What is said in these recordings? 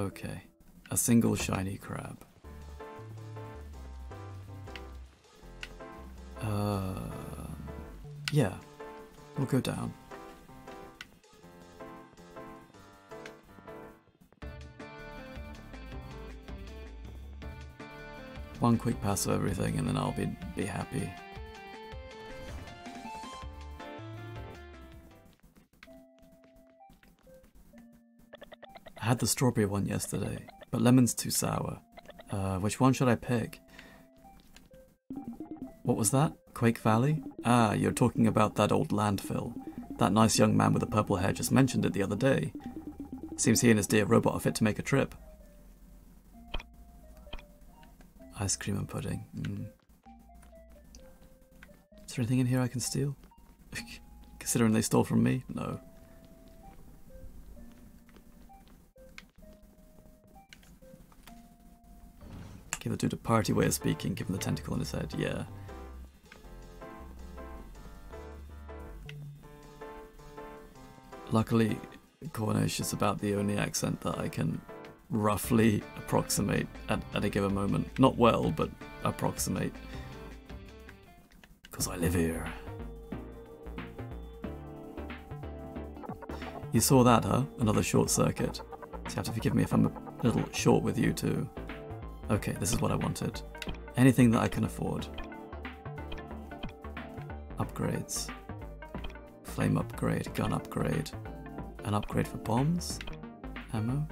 Okay. A single shiny crab. Uh, yeah. We'll go down. One quick pass of everything and then I'll be, be happy. Had the strawberry one yesterday, but lemon's too sour. Uh, which one should I pick? What was that? Quake Valley? Ah, you're talking about that old landfill. That nice young man with the purple hair just mentioned it the other day. Seems he and his dear robot are fit to make a trip. Ice cream and pudding. Mm. Is there anything in here I can steal? Considering they stole from me? No. Give the dude a party way of speaking, give him the tentacle in his head, yeah. Luckily, Cornish is about the only accent that I can roughly approximate at, at a given moment. Not well, but approximate. Because I live here. You saw that, huh? Another short circuit. So you have to forgive me if I'm a little short with you too. Okay, this is what I wanted. Anything that I can afford. Upgrades. Flame upgrade, gun upgrade. An upgrade for bombs? Ammo?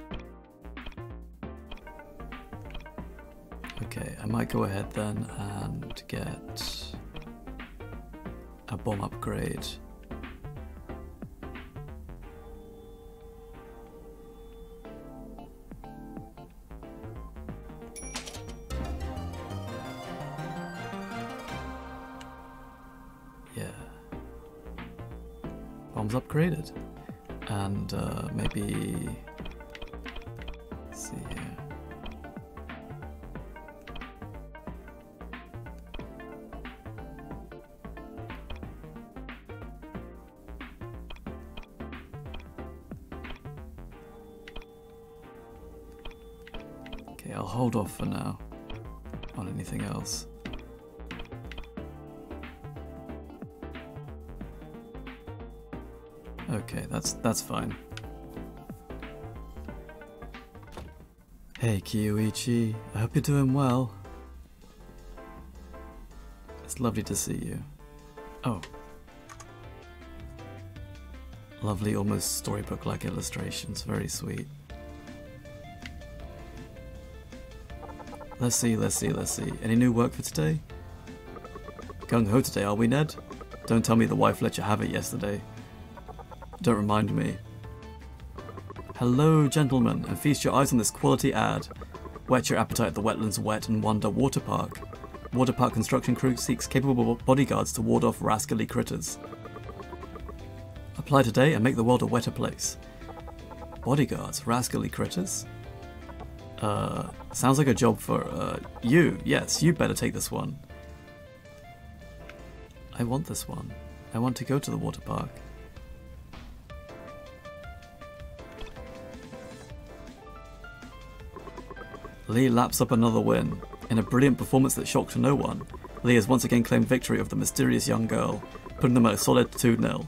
Okay, I might go ahead then and get a bomb upgrade. And uh, maybe... See here. Okay, I'll hold off for now on anything else. Okay, that's that's fine. Hey Kiyoichi, I hope you're doing well. It's lovely to see you. Oh. Lovely, almost storybook-like illustrations, very sweet. Let's see, let's see, let's see. Any new work for today? Gung ho today, are we, Ned? Don't tell me the wife let you have it yesterday. Don't remind me. Hello, gentlemen, and feast your eyes on this quality ad. Whet your appetite at the Wetlands Wet and Wonder Water Park. Water Park construction crew seeks capable bodyguards to ward off rascally critters. Apply today and make the world a wetter place. Bodyguards, rascally critters? Uh, sounds like a job for, uh, you. Yes, you better take this one. I want this one. I want to go to the water park. Lee laps up another win. In a brilliant performance that shocked no one, Lee has once again claimed victory over the mysterious young girl, putting them at a solid 2 0.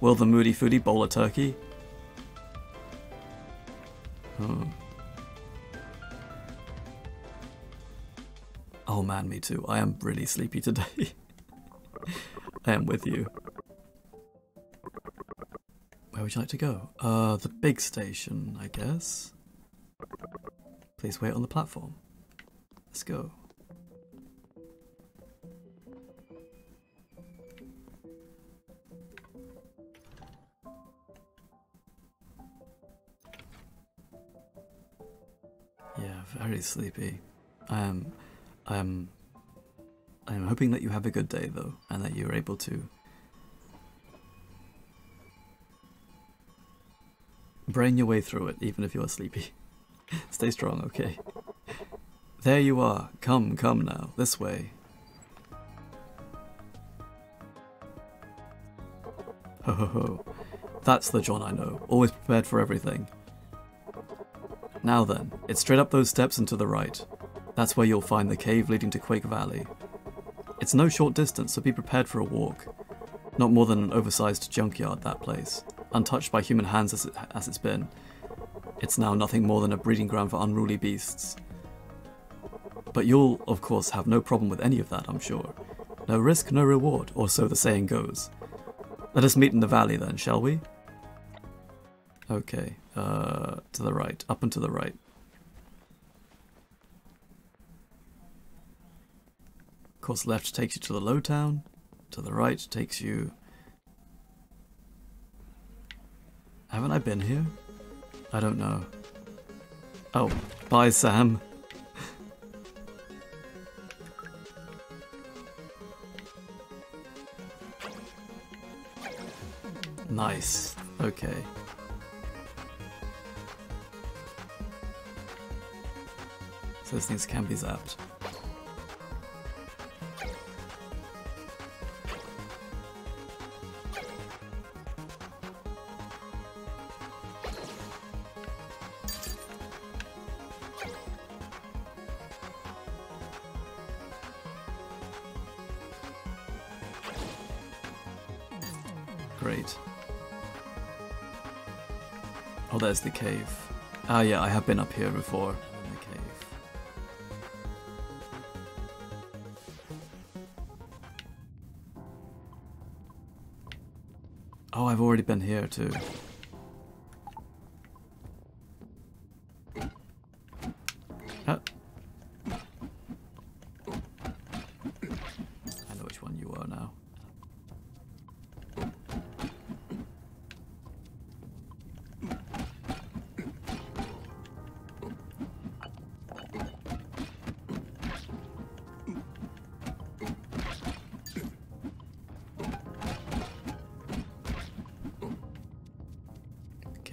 Will the moody foodie bowl a turkey? Hmm. Oh man, me too. I am really sleepy today. I am with you. Where would you like to go? Uh, the big station, I guess. Please wait on the platform. Let's go. Yeah, very sleepy. I am I am I am hoping that you have a good day though and that you're able to brain your way through it even if you are sleepy. Stay strong, okay? There you are. Come, come now. This way. Ho ho ho. That's the John I know. Always prepared for everything. Now then, it's straight up those steps and to the right. That's where you'll find the cave leading to Quake Valley. It's no short distance, so be prepared for a walk. Not more than an oversized junkyard, that place. Untouched by human hands as, it, as it's been. It's now nothing more than a breeding ground for unruly beasts. But you'll, of course, have no problem with any of that, I'm sure. No risk, no reward, or so the saying goes. Let us meet in the valley then, shall we? Okay, uh, to the right, up and to the right. Of course, left takes you to the low town, to the right takes you... Haven't I been here? I don't know. Oh, bye Sam. nice. Okay. So those things can be zapped. Great. Oh, there's the cave. Ah, yeah, I have been up here before. In the cave. Oh, I've already been here too.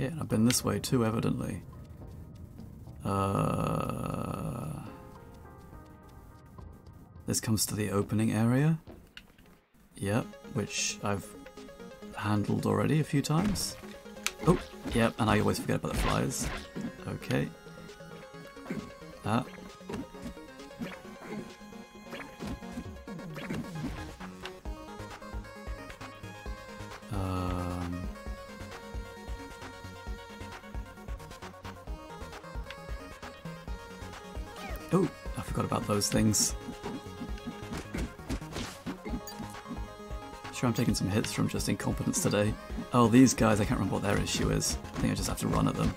And I've been this way too, evidently. Uh, this comes to the opening area. Yep, which I've handled already a few times. Oh, yep, and I always forget about the flies. Okay. That. Oh, I forgot about those things. Sure, I'm taking some hits from just incompetence today. Oh, these guys, I can't remember what their issue is. I think I just have to run at them.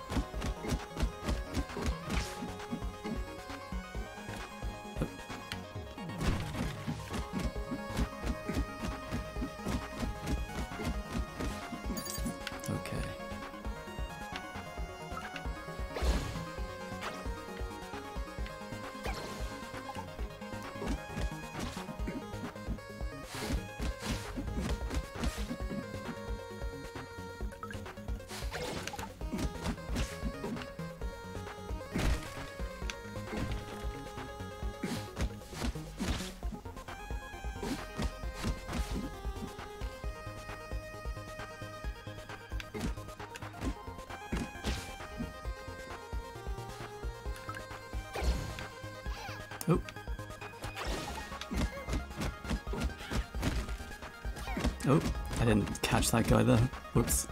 Oh, I didn't catch that guy there. Whoops.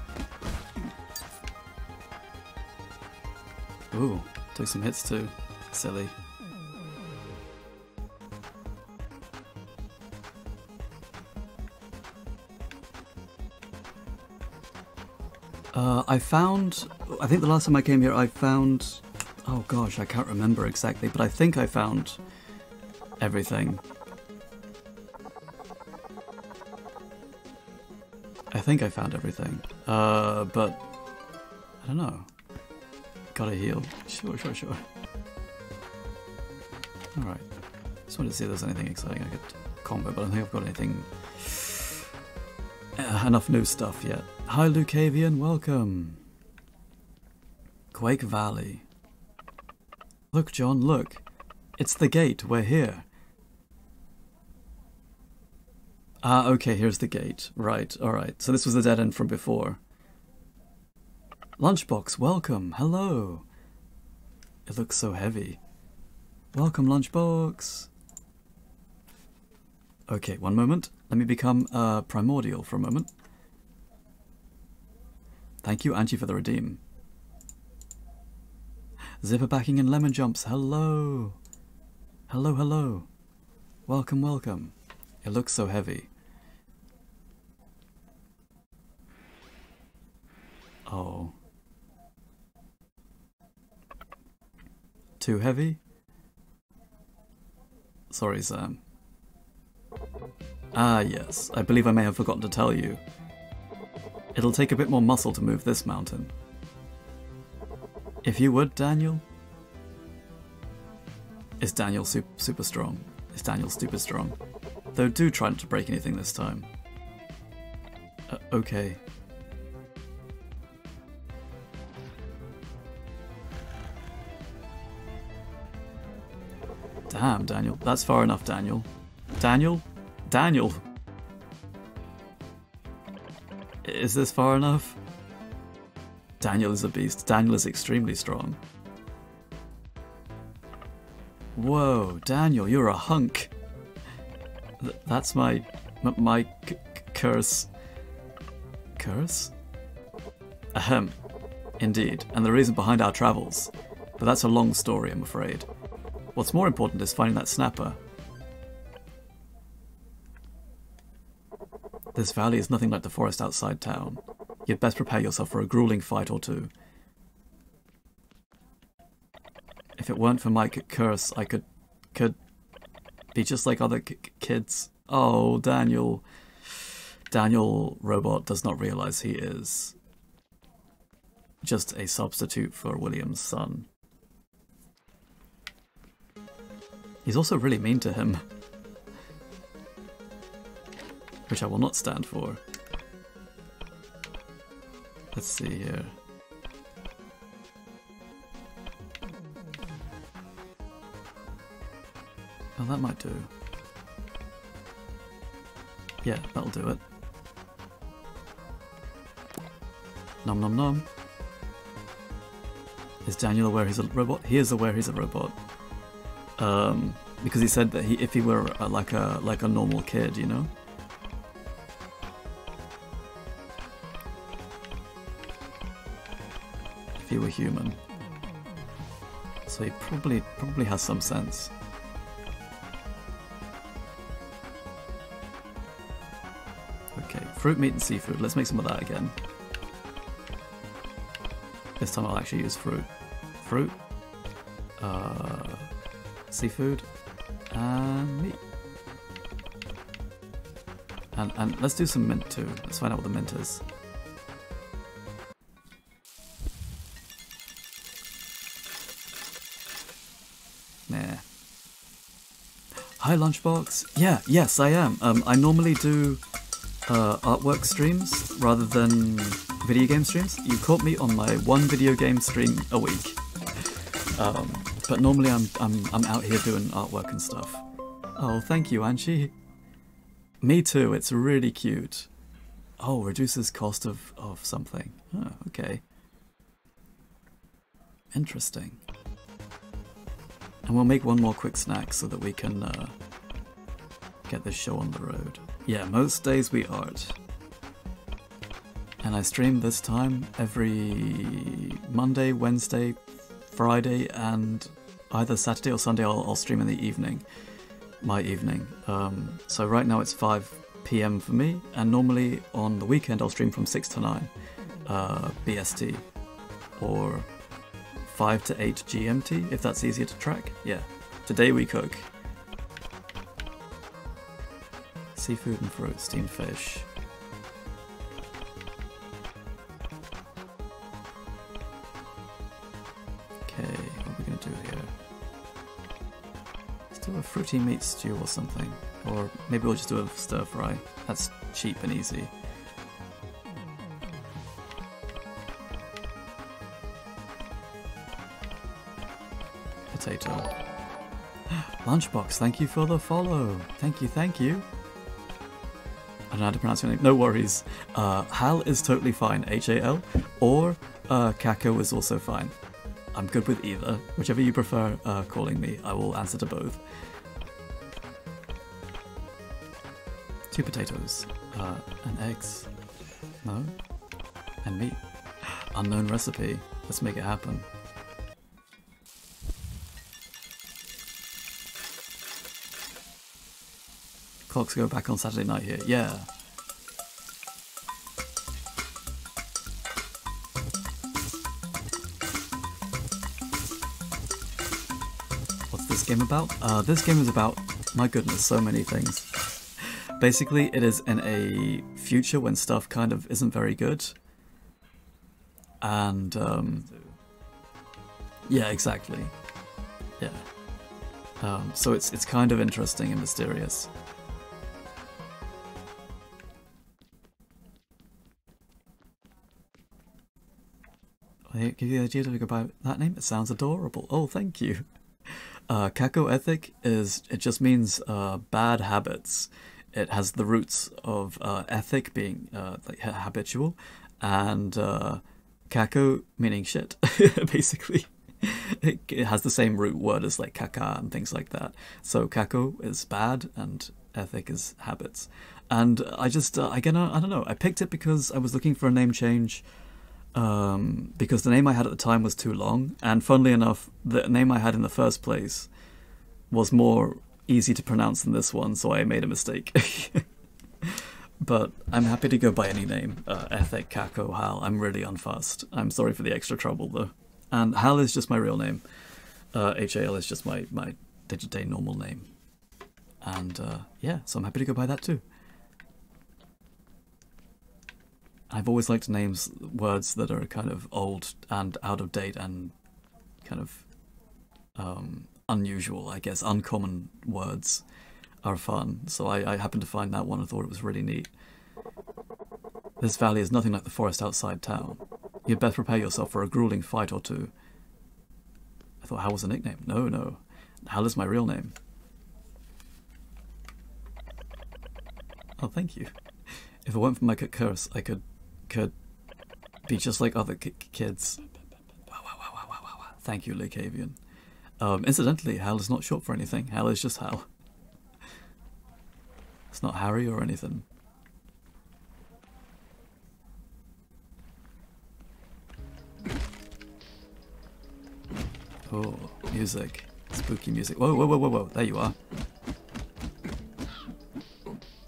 Ooh, took some hits too. Silly. Uh, I found. I think the last time I came here, I found. Oh gosh, I can't remember exactly, but I think I found everything. Think I found everything. Uh, but I don't know. Gotta heal. Sure, sure, sure. Alright. Just wanted to see if there's anything exciting I could combo, but I don't think I've got anything. Uh, enough new stuff yet. Hi, Lucavian, welcome. Quake Valley. Look, John, look. It's the gate. We're here. Ah, okay, here's the gate. Right, alright. So this was the dead end from before. Lunchbox, welcome. Hello. It looks so heavy. Welcome, Lunchbox! Okay, one moment. Let me become uh, primordial for a moment. Thank you, Angie, for the redeem. Zipper backing and lemon jumps. Hello. Hello, hello. Welcome, welcome. It looks so heavy. Oh. Too heavy? Sorry, Sam. Ah, yes. I believe I may have forgotten to tell you. It'll take a bit more muscle to move this mountain. If you would, Daniel? Is Daniel super, super strong? Is Daniel super strong? Though do try not to break anything this time. Uh, okay. Damn, Daniel. That's far enough, Daniel. Daniel? Daniel! Is this far enough? Daniel is a beast. Daniel is extremely strong. Whoa, Daniel, you're a hunk. Th that's my... my curse. Curse? Ahem. Indeed, and the reason behind our travels. But that's a long story, I'm afraid. What's more important is finding that snapper. This valley is nothing like the forest outside town. You'd best prepare yourself for a grueling fight or two. If it weren't for my curse, I could... could... be just like other kids. Oh, Daniel... Daniel Robot does not realize he is just a substitute for William's son. He's also really mean to him. Which I will not stand for. Let's see here. Oh, that might do. Yeah, that'll do it. Nom nom nom. Is Daniel aware he's a robot? He is aware he's a robot. Um, because he said that he, if he were uh, like a like a normal kid, you know. If he were human. So he probably probably has some sense. Okay, fruit, meat and seafood. Let's make some of that again. This time I'll actually use fruit. Fruit, uh, seafood, and meat. And, and let's do some mint too. Let's find out what the mint is. Hi, Lunchbox. Yeah, yes, I am. Um, I normally do uh, artwork streams rather than video game streams. You caught me on my one video game stream a week. Um, but normally I'm, I'm, I'm out here doing artwork and stuff. Oh, thank you, Angie. Me too, it's really cute. Oh, reduces cost of, of something. Oh, okay. Interesting. And we'll make one more quick snack so that we can uh, get this show on the road. Yeah, most days we art. And I stream this time every Monday, Wednesday, Friday, and either Saturday or Sunday I'll, I'll stream in the evening. My evening. Um, so right now it's 5 p.m. for me, and normally on the weekend I'll stream from 6 to 9 uh, BST. Or 5 to 8 GMT, if that's easier to track. Yeah. Today we cook. Seafood and fruit, steamed fish. Fruity meat stew or something. Or maybe we'll just do a stir fry. That's cheap and easy. potato. Lunchbox, thank you for the follow. Thank you, thank you. I don't know how to pronounce your name. No worries. Uh, Hal is totally fine, H-A-L. Or uh, Kako is also fine. I'm good with either. Whichever you prefer uh, calling me, I will answer to both. Two potatoes, uh, and eggs. No? And meat. Unknown recipe. Let's make it happen. Clocks go back on Saturday night here. Yeah. What's this game about? Uh, this game is about, my goodness, so many things. Basically, it is in a future when stuff kind of isn't very good. And, um, yeah, exactly. Yeah. Um, so it's it's kind of interesting and mysterious. I give you the idea to that name. It sounds adorable. Oh, thank you. Uh, Cacoethic is it just means uh, bad habits. It has the roots of uh, ethic being uh, like habitual, and uh, kako meaning shit, basically. It, has the same root word as like kaka and things like that. So kako is bad, and ethic is habits. And I just uh, again I don't know. I picked it because I was looking for a name change um, because the name I had at the time was too long, and funnily enough, the name I had in the first place was more easy to pronounce than this one, so I made a mistake. but I'm happy to go by any name, uh, Ethic, Kako, Hal. I'm really unfussed. I'm sorry for the extra trouble though. And Hal is just my real name. Uh, HAL is just my, my day-to-day normal name. And uh, yeah, so I'm happy to go by that too. I've always liked names, words that are kind of old and out of date and kind of um, unusual, I guess. Uncommon words are fun. So I, I happened to find that one and thought it was really neat. This valley is nothing like the forest outside town. You'd best prepare yourself for a grueling fight or two. I thought Hal was a nickname. No, no. Hal is my real name. Oh, thank you. If it weren't for my curse, I could could be just like other kids. Wow, wow, wow, wow, wow, wow. Thank you, Lake Lakeavian. Um, incidentally, Hal is not short for anything. Hal is just Hal. It's not Harry or anything. Oh, music. Spooky music. Whoa, whoa, whoa, whoa, whoa. There you are.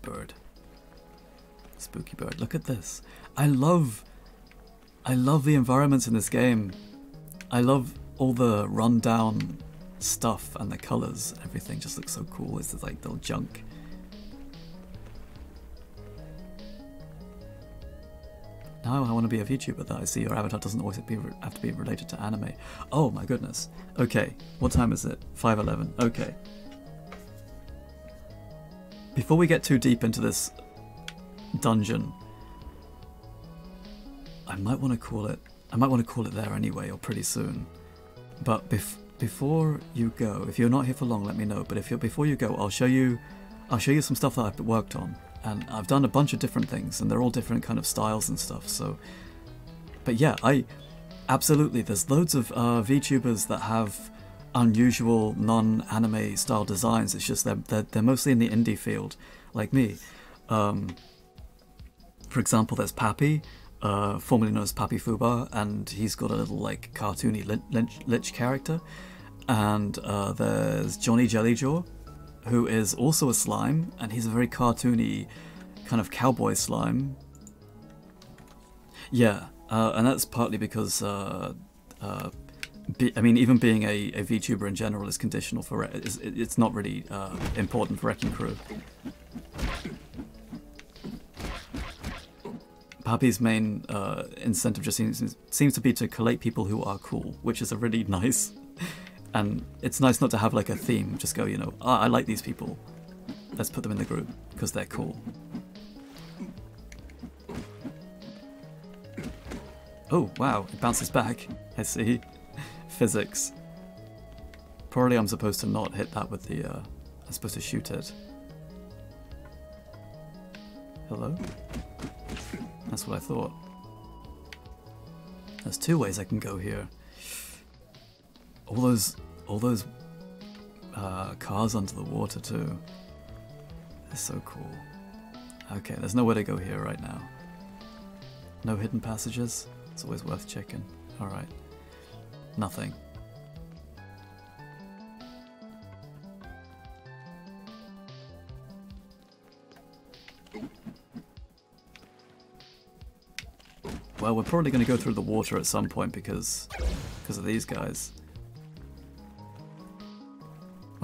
Bird. Spooky bird. Look at this. I love, I love the environments in this game. I love all the rundown stuff and the colors. Everything just looks so cool. It's like little junk. Now I want to be a VTuber that I see your avatar doesn't always be, have to be related to anime. Oh my goodness. Okay, what time is it? 5.11. Okay. Before we get too deep into this dungeon, I might want to call it. I might want to call it there anyway, or pretty soon. But bef before you go, if you're not here for long, let me know. But if you're before you go, I'll show you. I'll show you some stuff that I've worked on, and I've done a bunch of different things, and they're all different kind of styles and stuff. So, but yeah, I absolutely. There's loads of uh, VTubers that have unusual non-anime style designs. It's just they're, they're, they're mostly in the indie field, like me. Um, for example, there's Pappy, uh, formerly known as Pappy Fubar, and he's got a little like cartoony lich, lich character. And uh, there's Johnny Jellyjaw, who is also a slime, and he's a very cartoony kind of cowboy slime. Yeah, uh, and that's partly because, uh, uh, be, I mean, even being a, a VTuber in general is conditional for it's, it's not really uh, important for Wrecking Crew. Pappy's main uh, incentive just seems, seems to be to collate people who are cool, which is a really nice, and it's nice not to have like a theme. Just go, you know, ah, I like these people. Let's put them in the group because they're cool. Oh wow, it bounces back. I see. Physics. Probably I'm supposed to not hit that with the. Uh, I'm supposed to shoot it. Hello. That's what I thought. There's two ways I can go here. All those, all those uh, cars under the water too. They're so cool. Okay, there's nowhere to go here right now. No hidden passages? It's always worth checking. Alright. Nothing. Well, we're probably going to go through the water at some point because because of these guys.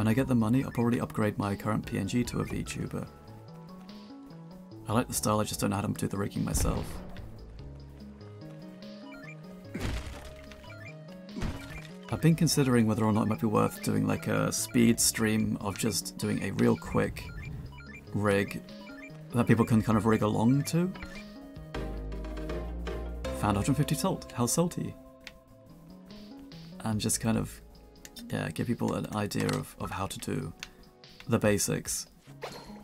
When I get the money, I'll probably upgrade my current PNG to a VTuber. I like the style, I just don't know how to do the rigging myself. I've been considering whether or not it might be worth doing like a speed stream of just doing a real quick rig that people can kind of rig along to. Found 150 salt, how salty. And just kind of, yeah, give people an idea of, of how to do the basics.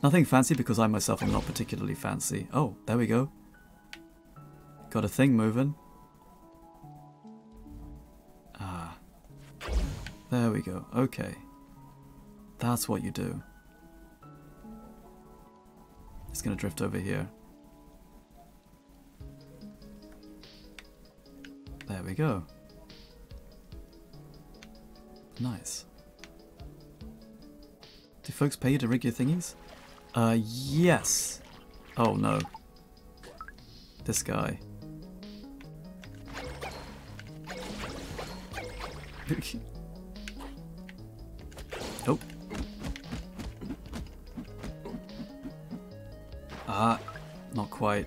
Nothing fancy because I myself am not particularly fancy. Oh, there we go. Got a thing moving. Ah. There we go. Okay. That's what you do. It's gonna drift over here. There we go. Nice. Do folks pay you to rig your thingies? Uh, yes. Oh no. This guy. oh. Ah, not quite.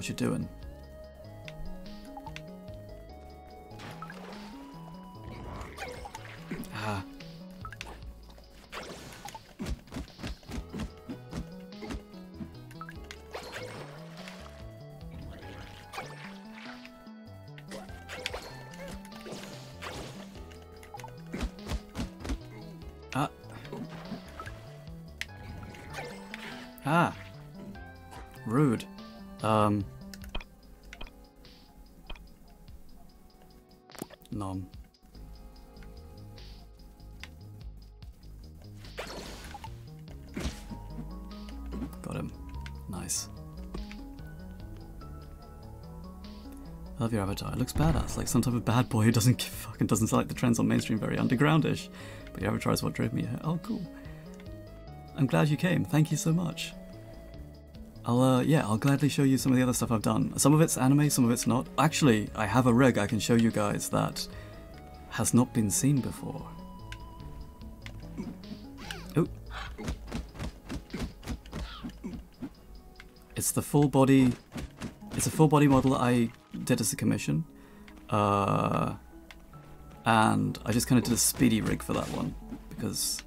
What you doing? Ah. Ah. Ah. Rude. Um. Nom. Got him. Nice. I love your avatar. It looks badass, like some type of bad boy who doesn't give fucking doesn't like the trends on mainstream, very undergroundish. But your avatar is what drove me here. Oh, cool. I'm glad you came. Thank you so much. I'll, uh, yeah, I'll gladly show you some of the other stuff I've done. Some of it's anime, some of it's not. Actually, I have a rig I can show you guys that has not been seen before. Oh. It's the full body, it's a full body model I did as a commission. Uh, and I just kind of did a speedy rig for that one because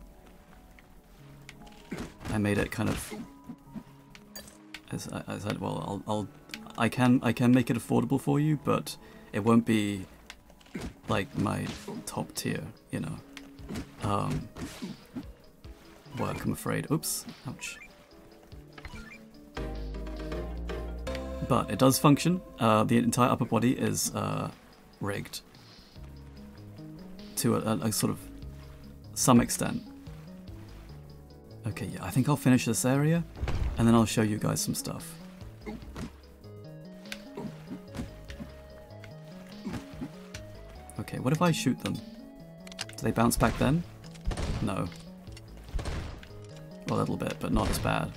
I made it kind of as I, said, well, I'll, I'll, I can, I can make it affordable for you, but it won't be like my top tier, you know. Um, work, I'm afraid. Oops, ouch. But it does function. Uh, the entire upper body is uh, rigged to a, a, sort of some extent. Okay, yeah, I think I'll finish this area and then I'll show you guys some stuff. Okay, what if I shoot them? Do they bounce back then? No. a little bit, but not as bad.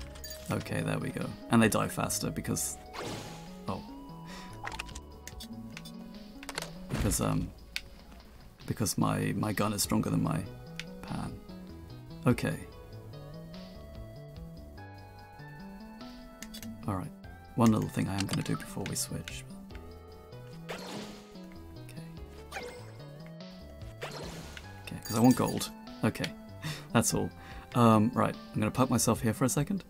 Okay, there we go. And they die faster because... Oh. Because, um... Because my, my gun is stronger than my pan. Okay. Alright, one little thing I am going to do before we switch. Okay. Okay, because I want gold. Okay, that's all. Um, right, I'm going to park myself here for a second.